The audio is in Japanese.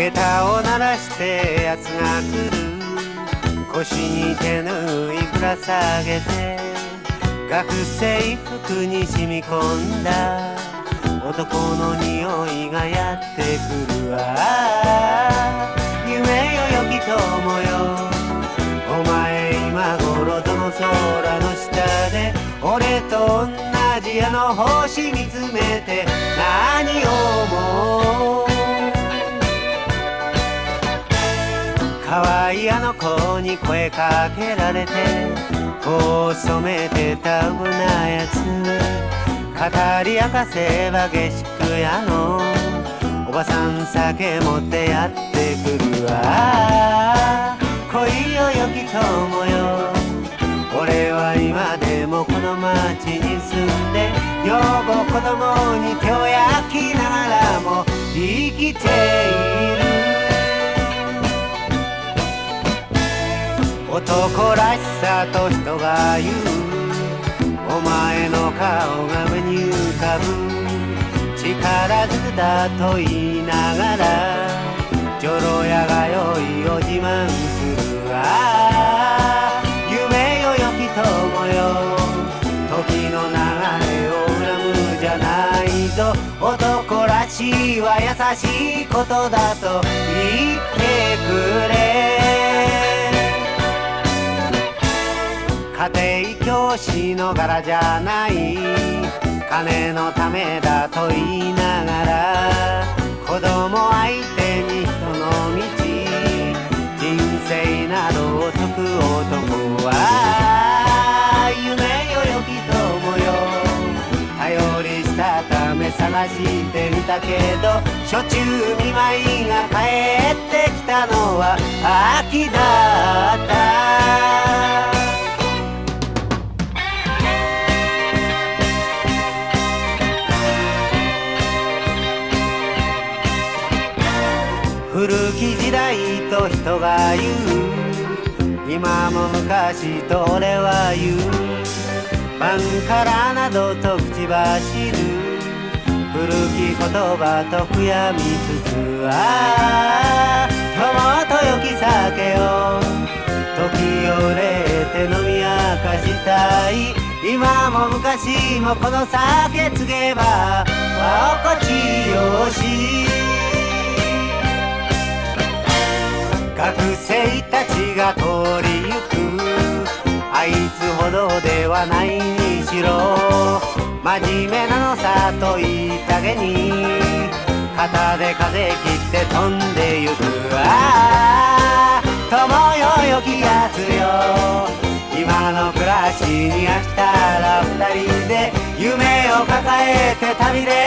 下駄を鳴らしてやつが来る腰に手ぬいぶら下げて学生服に染み込んだ男の匂いがやってくるわ夢よよき友よ。お前今頃どの空の下で俺と同じあの星見つめて可愛いあの子に声かけられてこう染めてたうなやつ。語り明かせば下宿屋の。おばさん酒持ってやってくるわ。恋よよき友よ。俺は今でもこの町に住んで女房子供に手を焼きながらも生きている。男らしさと人が言うお前の顔が目に浮かぶ力ずくだと言いながら女郎屋が酔いを自慢するわ夢よよき友よ時の流れを恨むじゃないぞ男らしいは優しいことだと言ってくれ。家庭教師の柄じゃない金のためだと言いながら子供相手に人の道人生などを説く男は夢よよき友よ。頼りしたため探してみたけど初中見舞いが帰ってきたのは秋だった。古き時代と人が言う今も昔と俺は言うバンカラなどと口走る古き言葉と悔やみつつは友とよき酒を時をれて飲み明かしたい今も昔もこの酒告げば心地よし。学生たちが通りゆく。あいつほどではないにしろ。真面目なのさと言ったげに。肩で風切って飛んでゆく。ああ友よよきやつよ。今の暮らしに明日ら二人で夢を抱えて旅で